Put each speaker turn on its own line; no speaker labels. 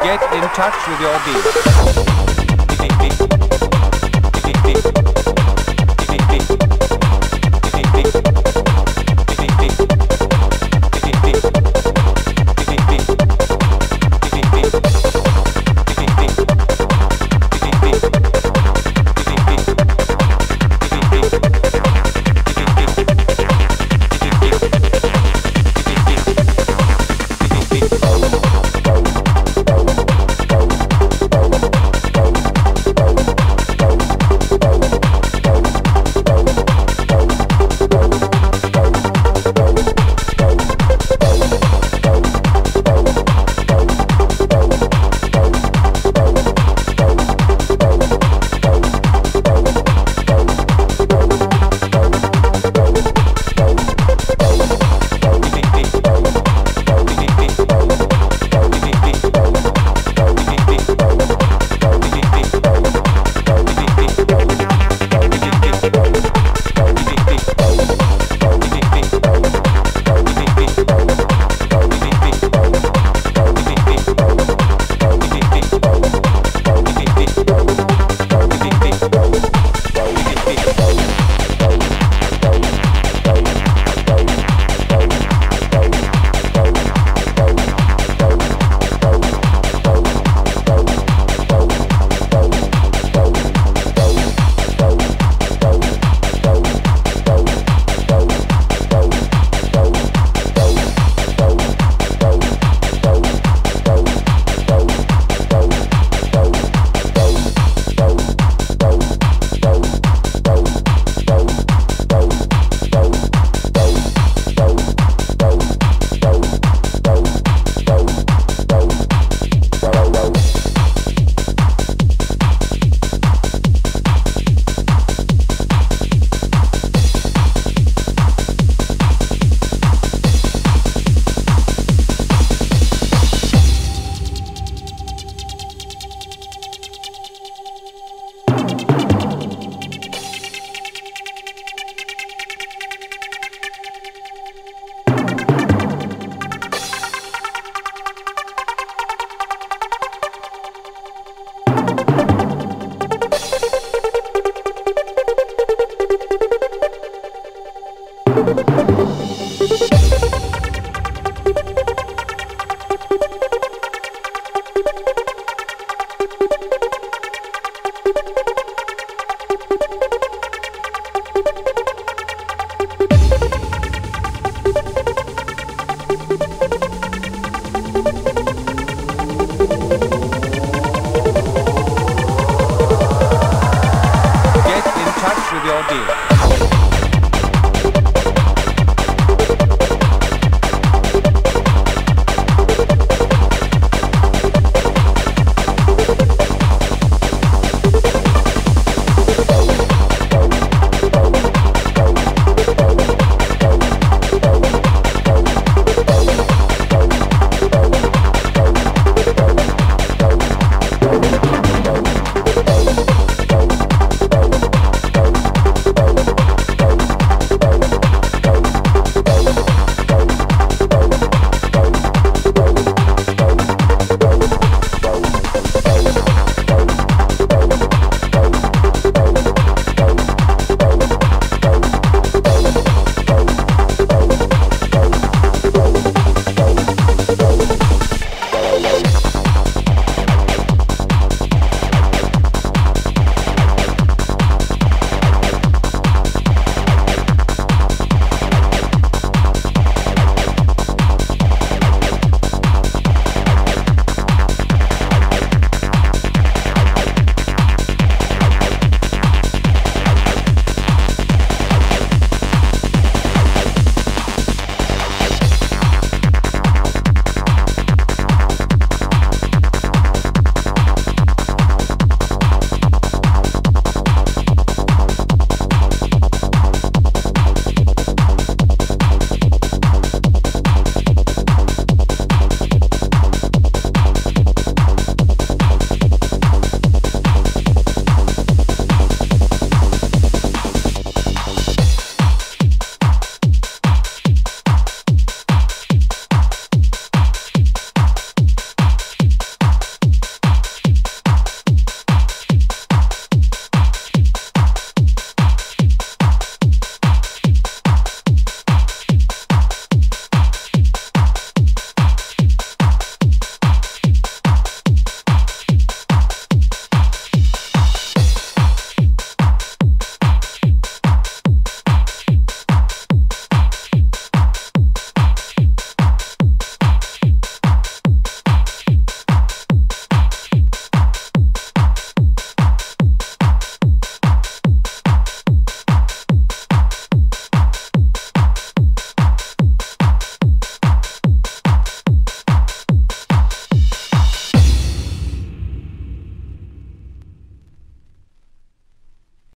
Get in touch with your being. Touch with your dealer.